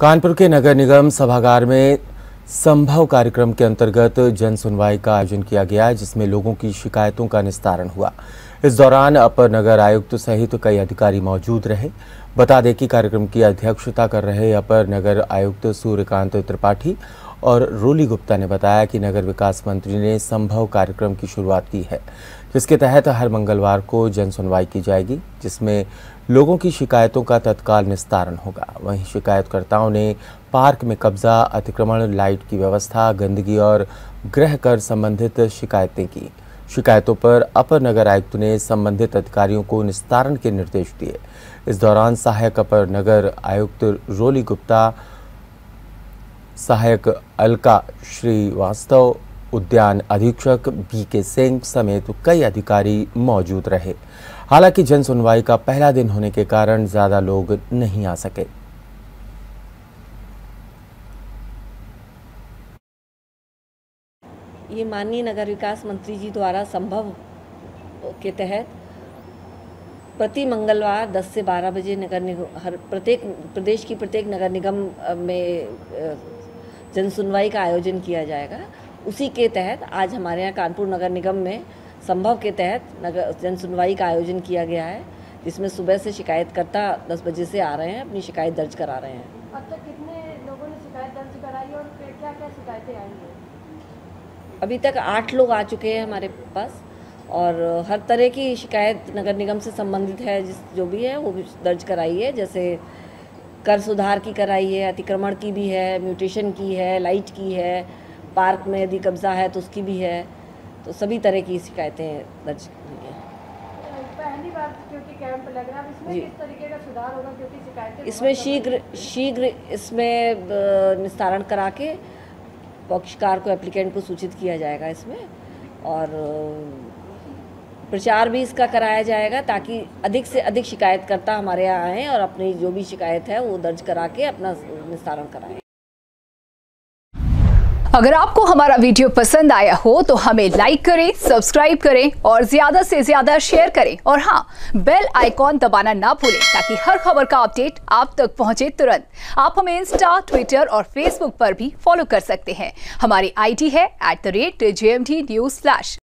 कानपुर के नगर निगम सभागार में संभव कार्यक्रम के अंतर्गत जन सुनवाई का आयोजन किया गया, जिसमें लोगों की शिकायतों का निस्तारण हुआ। इस दौरान अपर नगर आयुक्त सहित कई अधिकारी मौजूद रहे। बता दें कि कार्यक्रम की अध्यक्षता कर रहे अपर नगर आयुक्त सूर्यकांत त्रिपाठी और रोली गुप्ता ने बताया कि नगर विकास मंत्री ने संभव कार्यक्रम की शुरुआत की है, जिसके तहत हर मंगलवार को जन सुनवाई की जाएगी, जिसमें लोगों की शिकायतों का तत्काल निस्तारण होगा। वहीं शिकायतकर्ताओं ने पार्क में कब्जा, अतिक्रमण, लाइट की व्यवस्था, गंदगी और गृह कर संबंधित शिकायतें की। शिकायतों पर अपर नगर आयुक्त ने संबंधित अधिकारियों को निस्तारण के निर्देश दिए। इस दौरान सहायक अपर नगर आयुक्त रोली गुप्ता सहायक अलका श्रीवास्तव, उद्यान अधीक्षक बी के सिंह समेत कई अधिकारी मौजूद रहे। हालाँकि जन सुनवाई का पहला दिन होने के कारण ज़्यादा लोग नहीं आ सके। ये माननीय नगर विकास मंत्री जी द्वारा संभव के तहत प्रति मंगलवार 10 से 12 बजे नगर निगम, हर प्रत्येक, प्रदेश की प्रत्येक नगर निगम में जन सुनवाई का आयोजन किया जाएगा। उसी के तहत आज हमारे यहाँ कानपुर नगर निगम में संभव के तहत नगर जन सुनवाई का आयोजन किया गया है जिसमें सुबह से शिकायतकर्ता 10 बजे से आ रहे हैं अपनी शिकायत दर्ज करा रहे हैं। अब तक कितने लोगों ने शिकायत दर्ज कराई और क्या क्या शिकायतें आई हैं? अभी तक आठ लोग आ चुके हैं हमारे पास और हर तरह की शिकायत नगर निगम से संबंधित है जिस जो भी है वो भी दर्ज कराई है। जैसे कर सुधार की कराई है अतिक्रमण की भी है म्यूटेशन की है लाइट की है पार्क में यदि कब्जा है तो उसकी भी है तो सभी तरह की शिकायतें दर्ज हुई हैं पहली बार क्योंकि कैंप लग रहा है इसमें जी। किस तरीके का सुधार होगा क्योंकि शिकायतें इसमें शीघ्र शीघ्र इसमें निस्तारण करा के पक्षकार को एप्लीकेंट को सूचित किया जाएगा इसमें और प्रचार भी इसका कराया जाएगा ताकि अधिक से अधिक शिकायतकर्ता हमारे यहाँ आएँ और अपनी जो भी शिकायत है वो दर्ज करा के अपना निस्तारण कराएँ। अगर आपको हमारा वीडियो पसंद आया हो तो हमें लाइक करें, सब्सक्राइब करें और ज़्यादा से ज़्यादा शेयर करें। और हाँ बेल आइकॉन दबाना ना भूलें ताकि हर खबर का अपडेट आप तक पहुँचे तुरंत। आप हमें इंस्टा ट्विटर और फेसबुक पर भी फॉलो कर सकते हैं। हमारी आईडी है at the rate J M D news